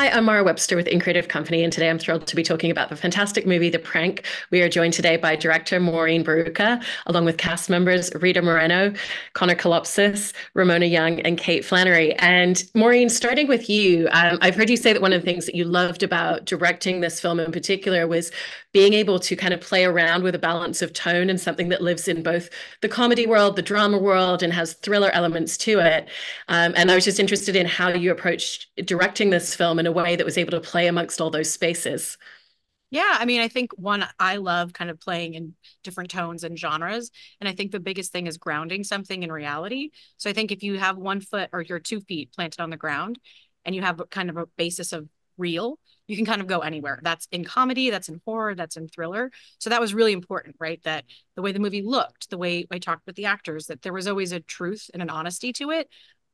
Hi, I'm Mara Webster with InCreative Company, and today I'm thrilled to be talking about the fantastic movie The Prank. We are joined today by director Maureen Bharoocha, along with cast members Rita Moreno, Connor Kalopsis, Ramona Young, and Kate Flannery. And Maureen, starting with you, um, I've heard you say that one of the things that you loved about directing this film in particular was being able to kind of play around with a balance of tone and something that lives in both the comedy world, the drama world, and has thriller elements to it. Um, and I was just interested in how you approached directing this film in a way that was able to play amongst all those spaces. Yeah, I mean, I think one, I love kind of playing in different tones and genres. And I think the biggest thing is grounding something in reality. So I think if you have one foot or your two feet planted on the ground and you have kind of a basis of real, you can kind of go anywhere. That's in comedy, that's in horror, that's in thriller. So that was really important, right? That the way the movie looked, the way I talked with the actors, that there was always a truth and an honesty to it.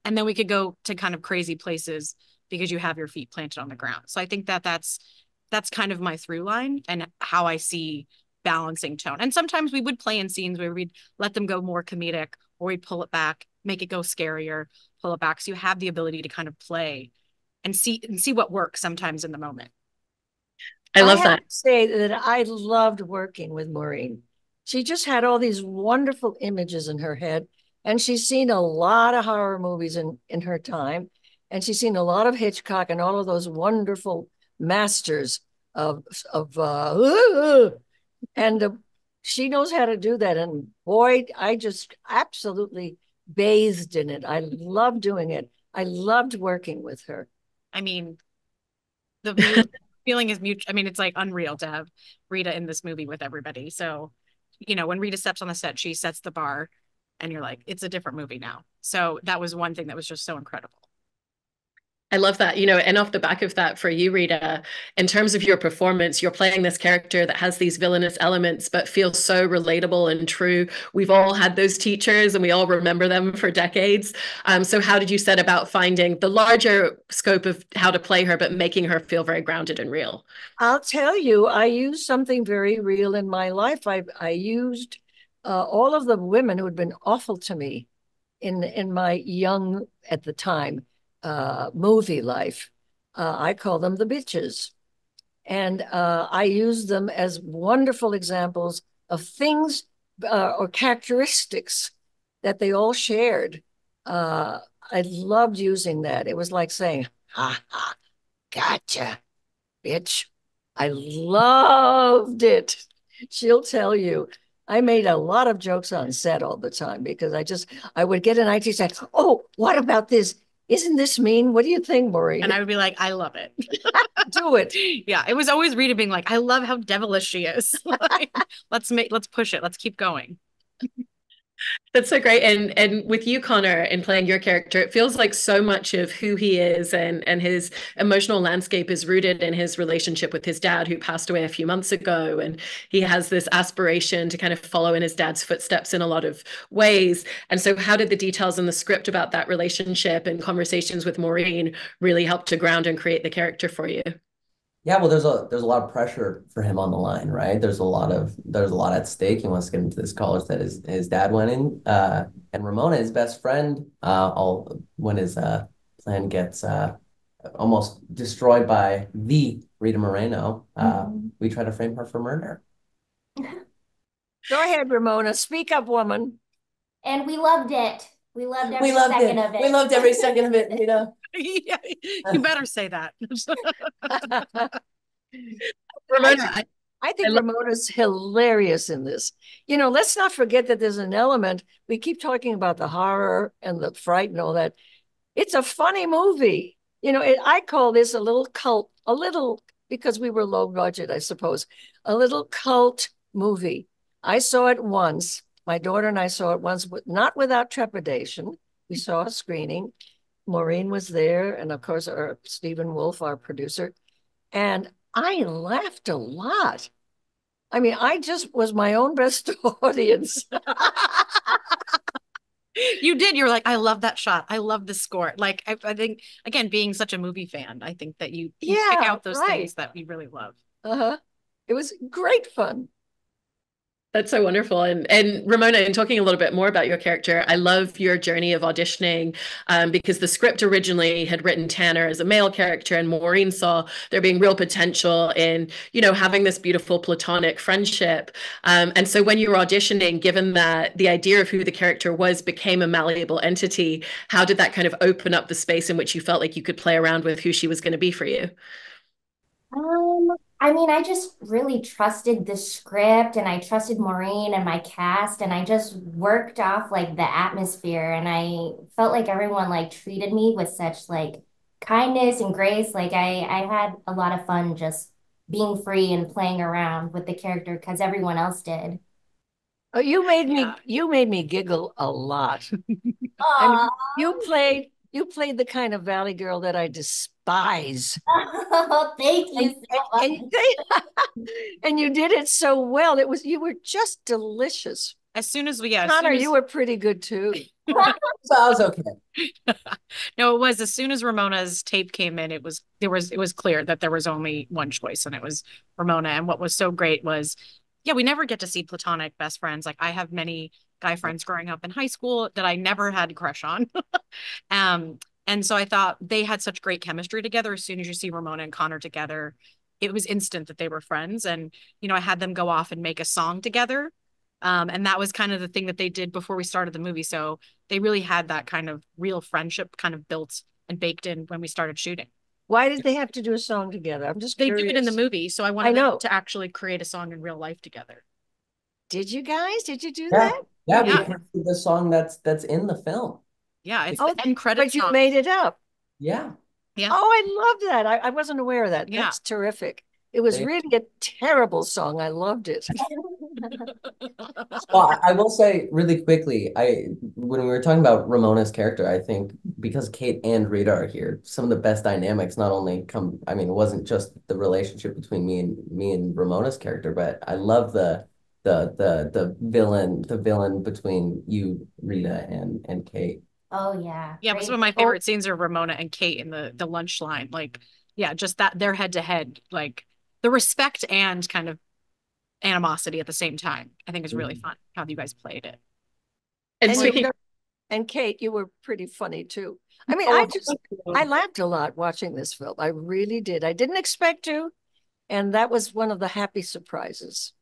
And then we could go to kind of crazy places because you have your feet planted on the ground. So I think that that's that's kind of my through line and how I see balancing tone. And sometimes we would play in scenes where we'd let them go more comedic or we'd pull it back, make it go scarier, pull it back. So you have the ability to kind of play and see and see what works sometimes in the moment. I love I that. say that I loved working with Maureen. She just had all these wonderful images in her head, and she's seen a lot of horror movies in in her time and she's seen a lot of Hitchcock and all of those wonderful masters of of uh, and uh, she knows how to do that. And boy, I just absolutely bathed in it. I love doing it. I loved working with her. I mean, the feeling is mutual. I mean, it's like unreal to have Rita in this movie with everybody. So, you know, when Rita steps on the set, she sets the bar, and you're like, it's a different movie now. So that was one thing that was just so incredible. I love that. You know, and off the back of that for you, Rita, in terms of your performance, you're playing this character that has these villainous elements, but feels so relatable and true. We've all had those teachers and we all remember them for decades. Um, so, how did you set about finding the larger scope of how to play her, but making her feel very grounded and real? I'll tell you, I used something very real in my life. I, I used uh, all of the women who had been awful to me in, in my young, at the time uh, movie life. Uh, I call them the bitches. And uh, I use them as wonderful examples of things uh, or characteristics that they all shared. Uh, I loved using that. It was like saying, ha ha, gotcha, bitch. I loved it. She'll tell you. I made a lot of jokes on set all the time because I just I would get an idea say, oh, what about this? Isn't this mean? What do you think, Maureen? And I would be like, I love it. do it. Yeah. It was always Rita being like, I love how devilish she is. like, let's make let's push it. Let's keep going. That's so great. And and with you, Connor, in playing your character, it feels like so much of who he is and and his emotional landscape is rooted in his relationship with his dad, who passed away a few months ago. And he has this aspiration to kind of follow in his dad's footsteps in a lot of ways. And so, how did the details in the script about that relationship and conversations with Maureen really help to ground and create the character for you? Yeah, well, there's a there's a lot of pressure for him on the line, right? There's a lot of there's a lot at stake. He wants to get into this college that his his dad went in, uh, and Ramona, his best friend, uh, all when his uh plan gets uh almost destroyed by the Rita Moreno, uh, mm-hmm. we try to frame her for murder. Go ahead, Ramona. Speak up, woman. And we loved it. We loved every we loved second it. of it. We loved every second of it, you know. Yeah, you better say that. Ramona, I, I think I Ramona's hilarious in this. You know, let's not forget that there's an element. We keep talking about the horror and the fright and all that. It's a funny movie. You know, it, I call this a little cult, a little because we were low budget, I suppose, a little cult movie. I saw it once. My daughter and I saw it once, not without trepidation. We saw a screening. Maureen was there, and of course, our Stephen Wolf, our producer. And I laughed a lot. I mean, I just was my own best audience. you did. You're like, I love that shot. I love the score. Like, I, I think again, being such a movie fan, I think that you, you yeah, pick out those right. things that we really love. Uh huh. It was great fun. That's so wonderful. And and Ramona, in talking a little bit more about your character, I love your journey of auditioning um, because the script originally had written Tanner as a male character, and Maureen saw there being real potential in you know having this beautiful platonic friendship. Um, and so when you were auditioning, given that the idea of who the character was became a malleable entity, how did that kind of open up the space in which you felt like you could play around with who she was going to be for you? Um, I mean, I just really trusted the script and I trusted Maureen and my cast and I just worked off like the atmosphere and I felt like everyone like treated me with such like kindness and grace. Like I I had a lot of fun just being free and playing around with the character because everyone else did. Oh, you made me you made me giggle a lot. I mean, you played you played the kind of valley girl that I despise. Oh, thank you so And, and, and you did it so well. It was you were just delicious. As soon as we yeah, Connor, soon as- you were pretty good too. So I was okay. no, it was as soon as Ramona's tape came in, it was there was it was clear that there was only one choice, and it was Ramona. And what was so great was, yeah, we never get to see platonic best friends. Like I have many guy friends growing up in high school that I never had a crush on. um, and so I thought they had such great chemistry together. As soon as you see Ramona and Connor together, it was instant that they were friends. And you know, I had them go off and make a song together. Um, and that was kind of the thing that they did before we started the movie. So they really had that kind of real friendship kind of built and baked in when we started shooting. Why did they have to do a song together? I'm just They curious. do it in the movie, so I wanted know. to actually create a song in real life together. Did you guys? Did you do Yeah. that? Yeah, Yeah. because of the song that's that's in the film. Yeah, it's Oh, the end credit But you song. made it up. Yeah. Yeah. Oh, I love that. I, I wasn't aware of that. Yeah. That's terrific. It was Thank really a terrible song. I loved it. Well, I I will say really quickly, I when we were talking about Ramona's character, I think because Kate and Rita are here, some of the best dynamics not only come, I mean, it wasn't just the relationship between me and me and Ramona's character, but I love the the the the villain, the villain between you, Rita, and and Kate. Oh yeah. Yeah, but Great. some of my favorite scenes are Ramona and Kate in the the lunch line. Like, yeah, just that they're head to head, like the respect and kind of animosity at the same time. I think is really Mhm. fun how you guys played it. And And speaking And Kate, you were pretty funny too. I mean, Oh, I just I laughed a lot watching this film. I really did. I didn't expect to, and that was one of the happy surprises.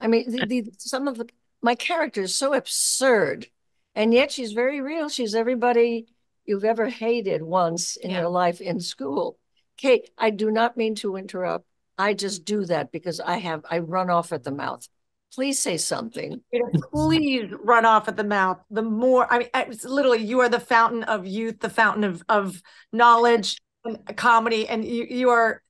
I mean, the, the some of the my character is so absurd, and yet she's very real. She's everybody you've ever hated once in Yeah. your life in school. Kate, I do not mean to interrupt. I just do that because I have I run off at the mouth. Please say something. Please run off at the mouth. The more, I mean, it's literally, you are the fountain of youth, the fountain of of knowledge and comedy, and you you are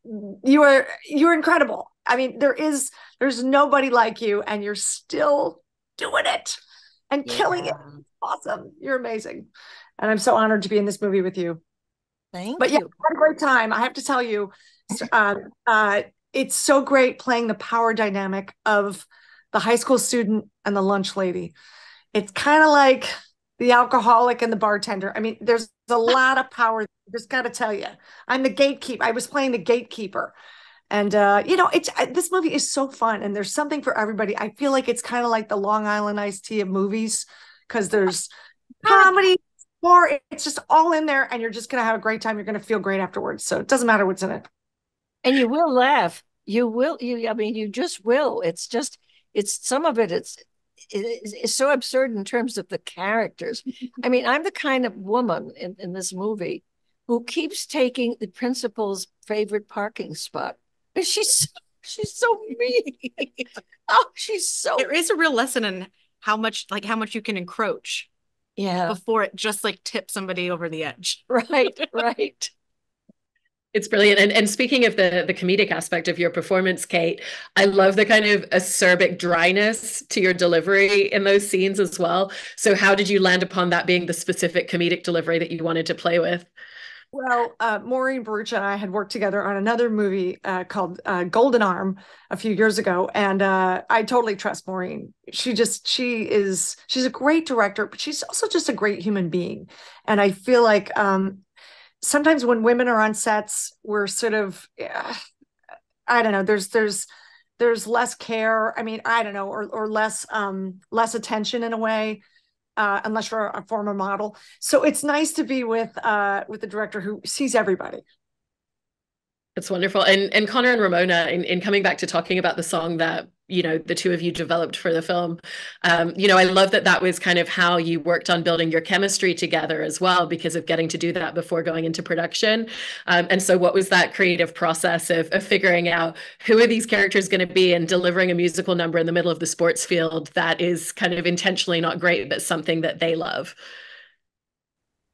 you are you're incredible. I mean, there is there's nobody like you, and you're still doing it and killing it. Awesome, you're amazing, and I'm so honored to be in this movie with you. Thank But yeah, you. I had a great time. I have to tell you, uh, uh, it's so great playing the power dynamic of the high school student and the lunch lady. It's kind of like the alcoholic and the bartender. I mean, there's a lot of power. Just got to tell you, I'm the gatekeeper. I was playing the gatekeeper. And uh, you know, it's I- this movie is so fun, and there's something for everybody. I feel like it's kind of like the Long Island iced tea of movies because there's comedy, or it's just all in there, and you're just gonna have a great time. You're gonna feel great afterwards. So it doesn't matter what's in it. And you will laugh. You will. You. I mean, you just will. It's just. It's some of it. It's. It's, it's so absurd in terms of the characters. I mean, I'm the kind of woman in, in this movie who keeps taking the principal's favorite parking spot. And she's she's so mean. oh, she's so There is a real lesson in how much like how much you can encroach yeah. before it just like tips somebody over the edge. Right. Right. It's brilliant. And and speaking of the the comedic aspect of your performance, Kate, I love the kind of acerbic dryness to your delivery in those scenes as well. So how did you land upon that being the specific comedic delivery that you wanted to play with? Well, uh, Maureen Bharoocha and I had worked together on another movie uh, called uh, Golden Arm a few years ago, and uh, I totally trust Maureen. She just she is she's a great director, but she's also just a great human being. And I feel like um, sometimes when women are on sets, we're sort of I don't know. There's there's there's less care. I mean, I don't know, or or less um less attention in a way. Uh, unless you're a former model, so it's nice to be with uh, with the director who sees everybody. It's wonderful. And and Connor and Ramona, in, in coming back to talking about the song that you know the two of you developed for the film um, you know i love that that was kind of how you worked on building your chemistry together as well because of getting to do that before going into production um, and so what was that creative process of, of figuring out who are these characters going to be and delivering a musical number in the middle of the sports field that is kind of intentionally not great but something that they love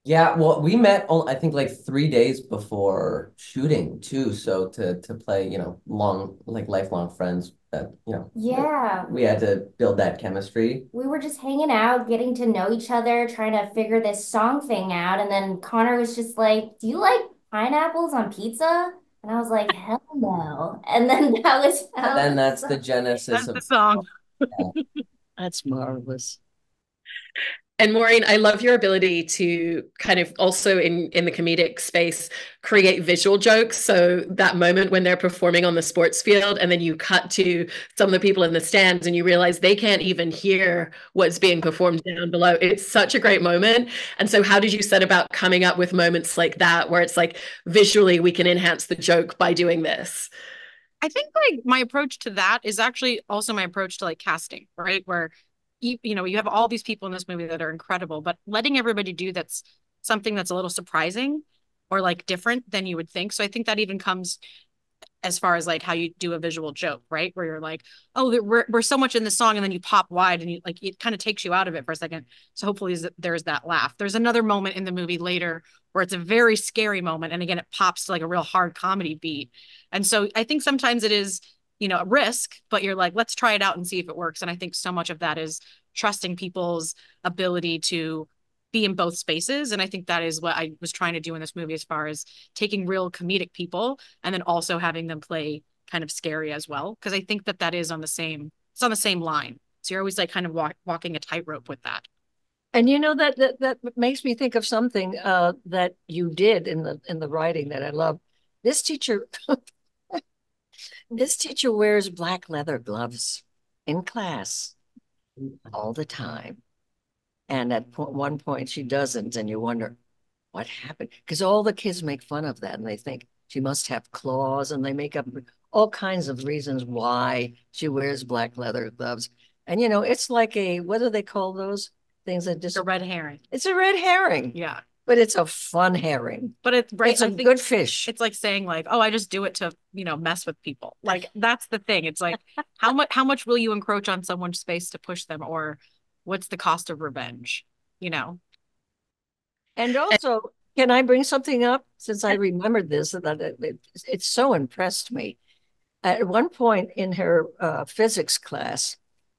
yeah, well, we met I think like three days before shooting too. So to to play, you know, long like lifelong friends that, you know, Yeah. we had to build that chemistry. We were just hanging out, getting to know each other, trying to figure this song thing out. And then Connor was just like, Do you like pineapples on pizza? And I was like, Hell no. And then that was And then that's the genesis That's of the song. That's marvelous. And Maureen, I love your ability to kind of also in in the comedic space create visual jokes. So that moment when they're performing on the sports field, and then you cut to some of the people in the stands, and you realize they can't even hear what's being performed down below. It's such a great moment. And so, how did you set about coming up with moments like that, where it's like visually we can enhance the joke by doing this? I think like my approach to that is actually also my approach to like casting, right? Where you you know you have all these people in this movie that are incredible but letting everybody do that's something that's a little surprising or like different than you would think. So i think that even comes as far as like how you do a visual joke right? Where you're like oh we're, we're so much in the song and then you pop wide and you like it kind of takes you out of it for a second. So hopefully there's that laugh. There's another moment in the movie later where it's a very scary moment and again it pops to like a real hard comedy beat. And so i think sometimes it is you know, a risk, but you're like, let's try it out and see if it works. And I think so much of that is trusting people's ability to be in both spaces. And I think that is what I was trying to do in this movie as far as taking real comedic people and then also having them play kind of scary as well. Cause I think that that is on the same, it's on the same line. So you're always like kind of walk, walking a tightrope with that. And you know that that that makes me think of something uh, that you did in the in the writing that I love. This teacher this teacher wears black leather gloves in class all the time. And at po one point, she doesn't. And you wonder what happened. Because all the kids make fun of that and they think she must have claws and they make up all kinds of reasons why she wears black leather gloves. And, you know, it's like a, what do they call those things that just, a red herring. It's a red herring. Yeah but it's a fun herring. But it's right. It's a good fish. It's like saying like, oh, I just do it to you know mess with people. Like that's the thing. It's like how much how much will you encroach on someone's space to push them, or what's the cost of revenge? You know. And also, can I bring something up since I remembered this that it, it, it so impressed me. At one point in her uh, physics class,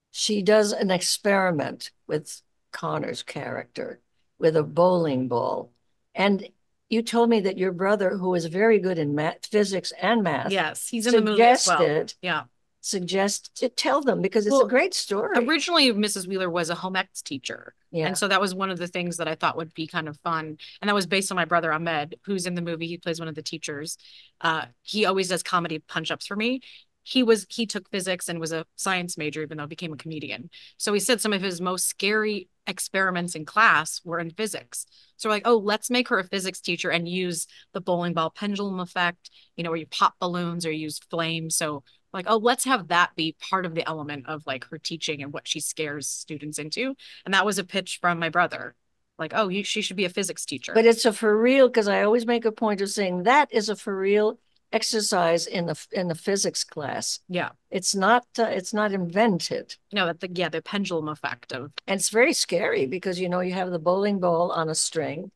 she does an experiment with Connor's character with a bowling ball. And you told me that your brother, who is very good in math, physics and math, yes, he's in the movie as well. Yeah, suggest to tell them because it's well, a great story. Originally, Mrs. Wheeler was a home ec teacher. Yeah. And so that was one of the things that I thought would be kind of fun. And that was based on my brother Ahmed, who's in the movie. He plays one of the teachers. Uh, he always does comedy punch ups for me he was he took physics and was a science major even though he became a comedian so he said some of his most scary experiments in class were in physics. So we're like oh let's make her a physics teacher and use the bowling ball pendulum effect you know where you pop balloons or use flames so like oh let's have that be part of the element of like her teaching and what she scares students into. And that was a pitch from my brother like oh you, she should be a physics teacher. But it's a for real because i always make a point of saying that is a for real exercise in the in the physics class. Yeah, it's not uh, it's not invented. No, that the yeah the pendulum effect of and it's very scary because you know you have the bowling ball on a string,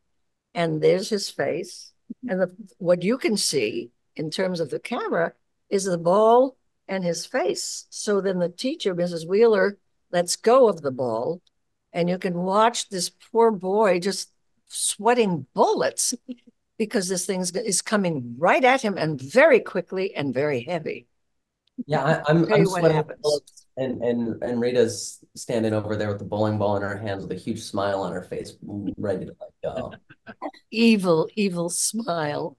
and there's his face, and the, what you can see in terms of the camera is the ball and his face. So then the teacher, Mrs. Wheeler, lets go of the ball, and you can watch this poor boy just sweating bullets because this thing is coming right at him and very quickly and very heavy. Yeah, I, am I'm, I'm sweating and and and Rita's standing over there with the bowling ball in her hands with a huge smile on her face, ready to let go. evil, evil smile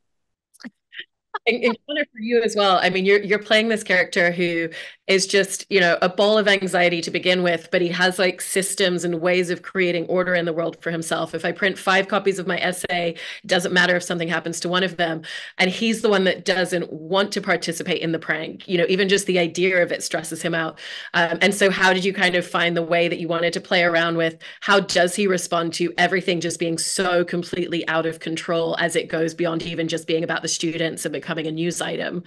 and, and for you as well. I mean, you're you're playing this character who is just, you know, a ball of anxiety to begin with, but he has like systems and ways of creating order in the world for himself. If I print five copies of my essay, it doesn't matter if something happens to one of them. And he's the one that doesn't want to participate in the prank. You know, even just the idea of it stresses him out. Um, and so, how did you kind of find the way that you wanted to play around with how does he respond to everything just being so completely out of control as it goes beyond even just being about the students and becoming a news item?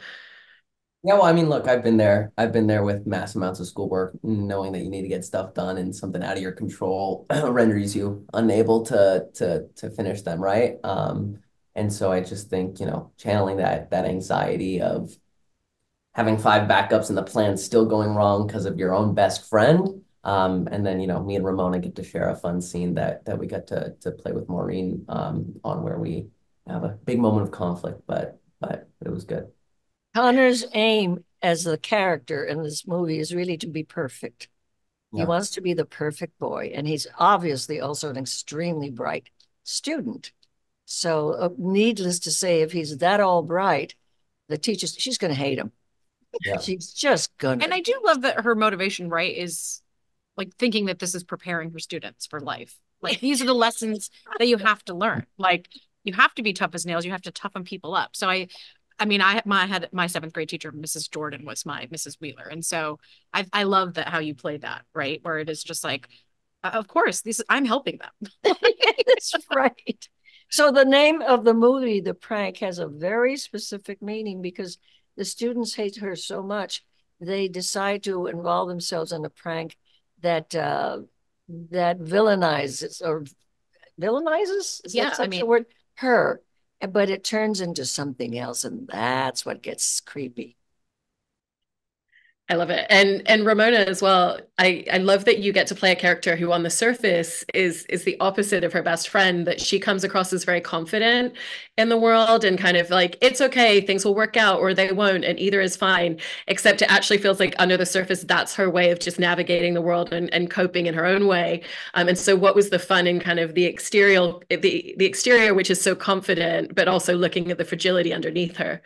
Yeah, well, I mean, look, I've been there. I've been there with mass amounts of schoolwork, knowing that you need to get stuff done and something out of your control renders you unable to to to finish them, right? Um, and so I just think, you know, channeling that that anxiety of having five backups and the plan still going wrong because of your own best friend. Um, and then, you know, me and Ramona get to share a fun scene that that we got to to play with Maureen um, on where we have a big moment of conflict, but but it was good. Connor's aim as the character in this movie is really to be perfect. Yeah. He wants to be the perfect boy, and he's obviously also an extremely bright student. So, uh, needless to say, if he's that all bright, the teacher she's going to hate him. Yeah. she's just gonna. And I do love that her motivation, right, is like thinking that this is preparing her students for life. Like these are the lessons that you have to learn. Like you have to be tough as nails. You have to toughen people up. So I, I mean, I my had my seventh grade teacher, Mrs. Jordan, was my Mrs. Wheeler, and so I I love that how you play that right, where it is just like, of course, these I'm helping them. That's right. So the name of the movie, The Prank, has a very specific meaning because the students hate her so much they decide to involve themselves in a prank that uh, that villainizes or villainizes. Is yeah, that such I mean, a word? Her but it turns into something else and that's what gets creepy I love it. And and Ramona as well. I I love that you get to play a character who on the surface is is the opposite of her best friend that she comes across as very confident in the world and kind of like it's okay, things will work out or they won't and either is fine, except it actually feels like under the surface that's her way of just navigating the world and and coping in her own way. Um and so what was the fun in kind of the exterior the the exterior which is so confident but also looking at the fragility underneath her.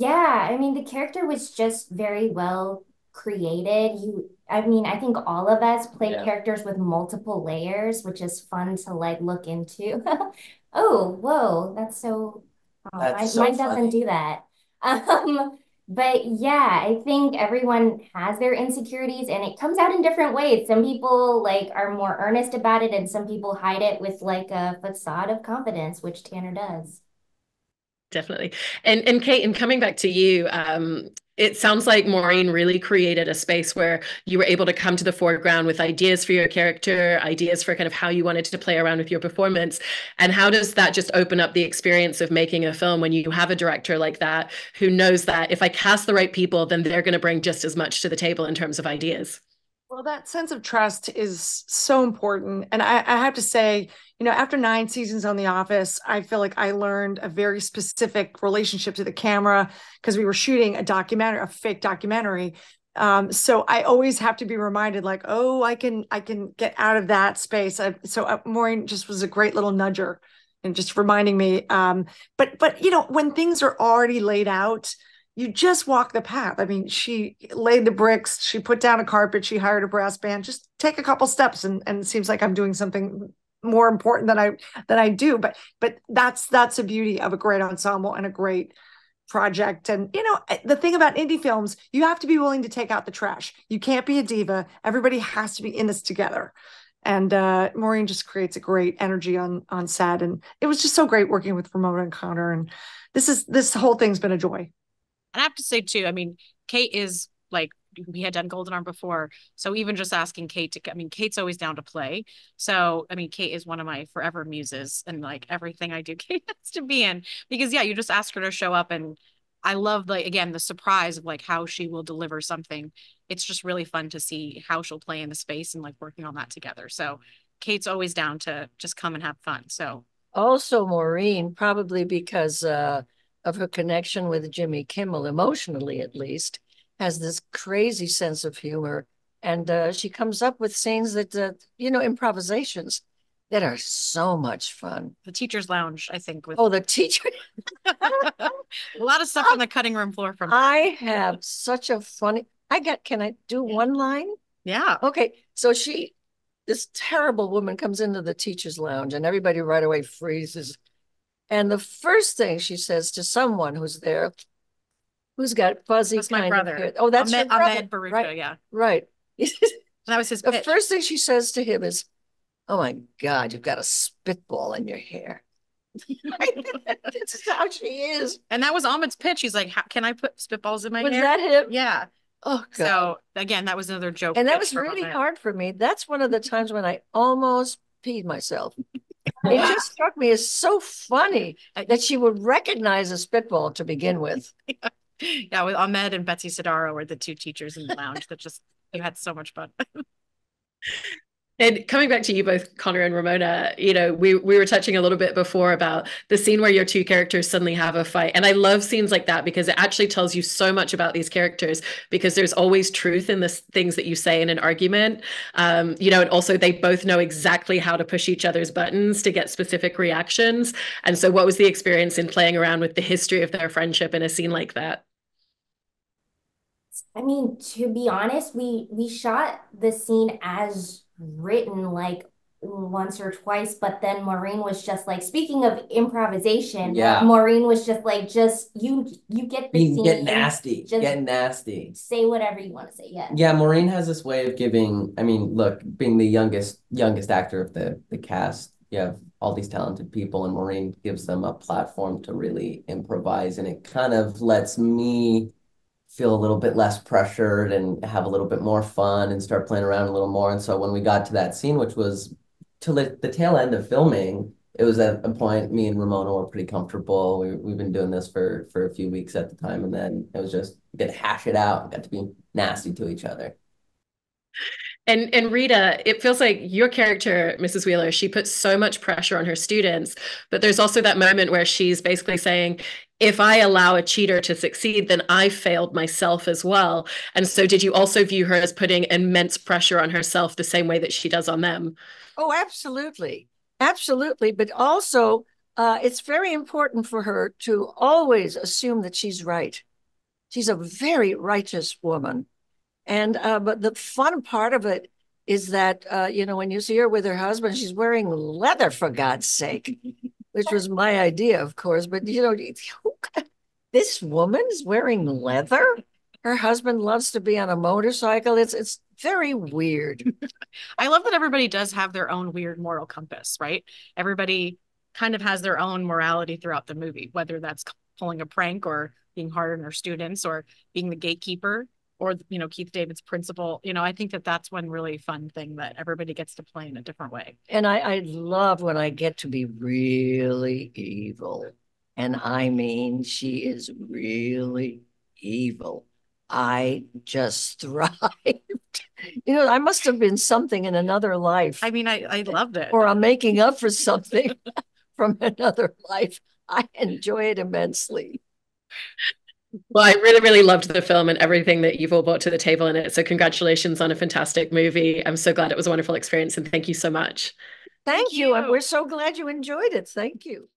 Yeah, I mean, the character was just very well created. You, I mean, I think all of us play Yeah. characters with multiple layers, which is fun to like look into. Oh, whoa, that's so, oh, I, That's so mine doesn't funny. do that. Um, but yeah, I think everyone has their insecurities and it comes out in different ways. Some people like are more earnest about it and some people hide it with like a facade of confidence, which Tanner does definitely. And and Kate, and coming back to you, um, it sounds like Maureen really created a space where you were able to come to the foreground with ideas for your character, ideas for kind of how you wanted to play around with your performance. And how does that just open up the experience of making a film when you have a director like that who knows that if I cast the right people, then they're going to bring just as much to the table in terms of ideas? Well, that sense of trust is so important. And I, I, have to say, you know, after nine seasons on The Office, I feel like I learned a very specific relationship to the camera because we were shooting a documentary, a fake documentary. Um, so I always have to be reminded, like, oh, I can, I can get out of that space. I, so uh, Maureen just was a great little nudger and just reminding me. Um, but, but you know, when things are already laid out, you just walk the path. I mean, she laid the bricks, she put down a carpet, she hired a brass band. Just take a couple steps, and and it seems like I'm doing something more important than I than I do. But but that's that's the beauty of a great ensemble and a great project. And you know, eh, the thing about indie films, you have to be willing to take out the trash. You can't be a diva. Everybody has to be in this together. And uh, Maureen just creates a great energy on on set, and it was just so great working with Ramona and Connor. And this is this whole thing's been a joy. And I have to say too, I mean, Kate is like we had done Golden Arm before. So even just asking Kate to, I mean, Kate's always down to play. So, I mean, Kate is one of my forever muses and like everything I do, Kate has to be in because yeah, you just ask her to show up and I love like, again, the surprise of like how she will deliver something. It's just really fun to see how she'll play in the space and like working on that together. So Kate's always down to just come and have fun. So also Maureen, probably because, uh, of her connection with Jimmy Kimmel, emotionally at least, has this crazy sense of humor. And uh, she comes up with scenes that, uh, you know, improvisations that are so much fun. The teacher's lounge, I think, with Oh, the teacher. a lot of stuff on the cutting room floor from I have such a funny. I got. Can I do one line? yeah. Okay, so she, this terrible woman comes into the teacher's lounge, and everybody right away freezes. And the first thing she says to someone who's there, who's got fuzzy That's my kind brother. of hair. Oh, that's Ahmed, your brother. Ahmed Bharoocha, right? yeah. Right. That was his the pitch. first thing she says to him is, "Oh my God, you've got a spitball in your hair." this is how she is. and that was Ahmed's pitch. He's like, How, can I put spitballs in my Was hair? that him? yeah. Oh God. So again, that was another joke. and that was really hard for me. That's one of the times when I almost peed myself. It just struck me as so funny uh, that she would recognize a spitball to begin with. Yeah, with Ahmed and Betsy Sodaro were the two teachers in the lounge that just you had so much fun. And coming back to you both, Connor and Ramona, you know, we we were touching a little bit before about the scene where your two characters suddenly have a fight. And I love scenes like that because it actually tells you so much about these characters because there's always truth in the things that you say in an argument. Um, you know, and also they both know exactly how to push each other's buttons to get specific reactions. And so what was the experience in playing around with the history of their friendship in a scene like that? I mean, to be honest, we we shot the scene as written like once or twice, but then Maureen was just like, speaking of improvisation, Yeah. Maureen was just like, just you you get the scene get nasty, just get nasty. say whatever you want to say. Yeah. Yeah, Maureen has this way of giving. I mean, look, being the youngest youngest actor of the the cast, you have all these talented people, and Maureen gives them a platform to really improvise, and it kind of lets me feel a little bit less pressured and have a little bit more fun and start playing around a little more. And so when we got to that scene, which was to the, tail end of filming, it was at a point me and Ramona were pretty comfortable. We we've been doing this for for a few weeks at the time, and then it was just to hash it out, got to be nasty to each other. And and Rita, it feels like your character, Mrs. Wheeler, she puts so much pressure on her students, but there's also that moment where she's basically saying, if I allow a cheater to succeed, then I failed myself as well. And so did you also view her as putting immense pressure on herself the same way that she does on them? Oh, absolutely. Absolutely. But also, uh, it's very important for her to always assume that she's right. She's a very righteous woman. And, uh, but the fun part of it is that, uh, you know, when you see her with her husband, she's wearing leather, for God's sake, which was my idea, of course. But, you know, who, oh, this woman's wearing leather. Her husband loves to be on a motorcycle. It's, it's very weird. I love that everybody does have their own weird moral compass, right? Everybody kind of has their own morality throughout the movie, whether that's pulling a prank or being hard on their students or being the gatekeeper or you know Keith David's principal. You know, I think that that's one really fun thing that everybody gets to play in a different way. And I, I love when I get to be really evil. And I mean, she is really evil. I just thrived. You know, I must have been something in another life, I mean, I I loved it. or I'm making up for something from another life. I enjoy it immensely. Well, I really, really loved the film and everything that you've all brought to the table in it. So, congratulations on a fantastic movie. I'm so glad it was a wonderful experience and thank you so much. Thank, Thank you. And you. we're so glad you enjoyed it. Thank you.